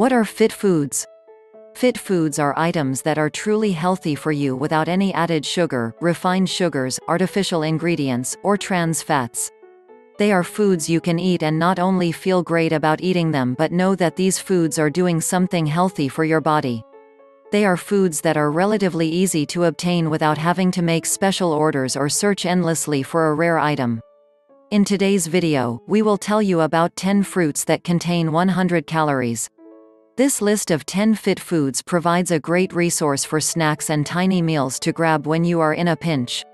What are fit foods? Fit foods are items that are truly healthy for you without any added sugar, refined sugars, artificial ingredients, or trans fats. They are foods you can eat and not only feel great about eating them but know that these foods are doing something healthy for your body. They are foods that are relatively easy to obtain without having to make special orders or search endlessly for a rare item. In today's video, we will tell you about 10 fruits that contain 100 calories. This list of 10 fit foods provides a great resource for snacks and tiny meals to grab when you are in a pinch.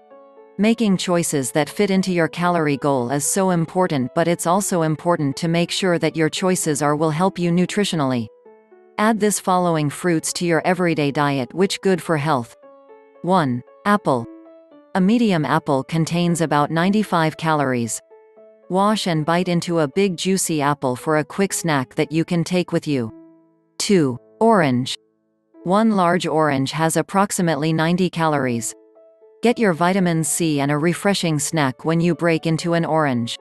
Making choices that fit into your calorie goal is so important but it's also important to make sure that your choices are will help you nutritionally. Add this following fruits to your everyday diet which good for health. 1. Apple. A medium apple contains about 95 calories. Wash and bite into a big juicy apple for a quick snack that you can take with you. 2. Orange. One large orange has approximately 90 calories. Get your vitamin C and a refreshing snack when you break into an orange.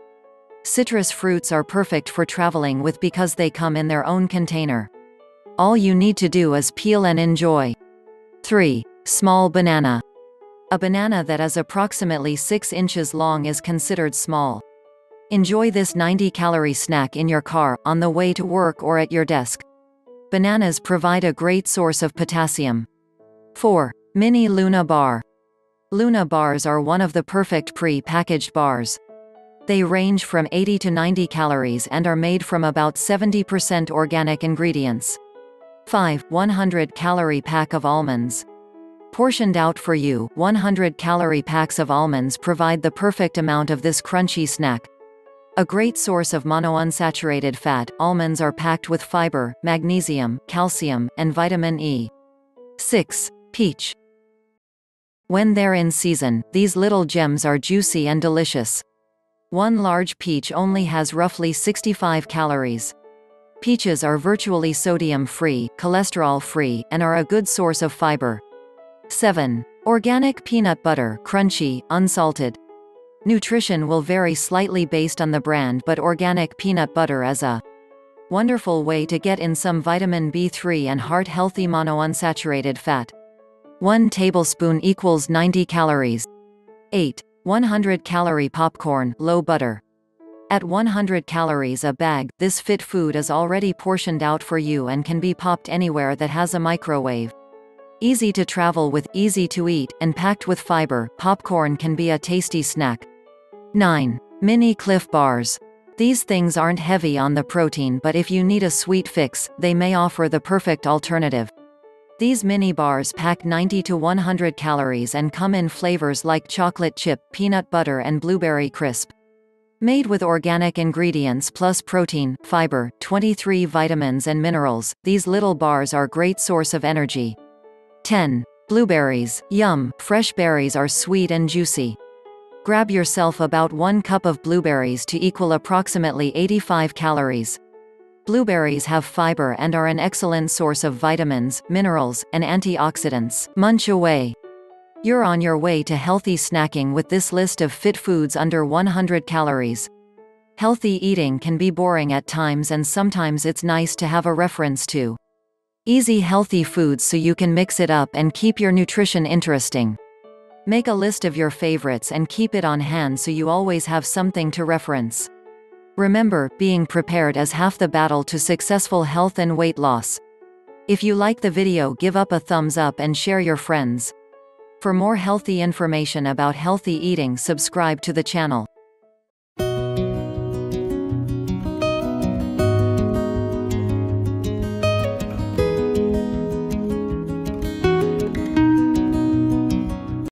Citrus fruits are perfect for traveling with because they come in their own container. All you need to do is peel and enjoy. 3. Small banana. A banana that is approximately 6 inches long is considered small. Enjoy this 90 calorie snack in your car, on the way to work or at your desk. Bananas provide a great source of potassium. 4. Mini Luna Bar. Luna bars are one of the perfect pre-packaged bars. They range from 80 to 90 calories and are made from about 70% organic ingredients. 5. 100 calorie pack of almonds. Portioned out for you, 100 calorie packs of almonds provide the perfect amount of this crunchy snack. A great source of monounsaturated fat, almonds are packed with fiber, magnesium, calcium, and vitamin E. 6. Peach. When they're in season, these little gems are juicy and delicious. One large peach only has roughly 65 calories. Peaches are virtually sodium-free, cholesterol-free, and are a good source of fiber. 7. Organic peanut butter, crunchy, unsalted. Nutrition will vary slightly based on the brand but organic peanut butter is a wonderful way to get in some vitamin B3 and heart-healthy monounsaturated fat. 1 tablespoon equals 90 calories. 8. 100 calorie popcorn, low butter. At 100 calories a bag, this fit food is already portioned out for you and can be popped anywhere that has a microwave. Easy to travel with, easy to eat, and packed with fiber, popcorn can be a tasty snack. 9. Mini Clif Bars. These things aren't heavy on the protein but if you need a sweet fix, they may offer the perfect alternative. These mini bars pack 90 to 100 calories and come in flavors like chocolate chip, peanut butter and blueberry crisp. Made with organic ingredients plus protein, fiber, 23 vitamins and minerals, these little bars are great source of energy. 10. Blueberries. Yum, fresh berries are sweet and juicy. Grab yourself about 1 cup of blueberries to equal approximately 85 calories. Blueberries have fiber and are an excellent source of vitamins, minerals, and antioxidants. Munch away. You're on your way to healthy snacking with this list of fit foods under 100 calories. Healthy eating can be boring at times and sometimes it's nice to have a reference to. Easy healthy foods so you can mix it up and keep your nutrition interesting. Make a list of your favorites and keep it on hand so you always have something to reference. Remember, being prepared is half the battle to successful health and weight loss. If you like the video give up a thumbs up and share your friends. For more healthy information about healthy eating subscribe to the channel.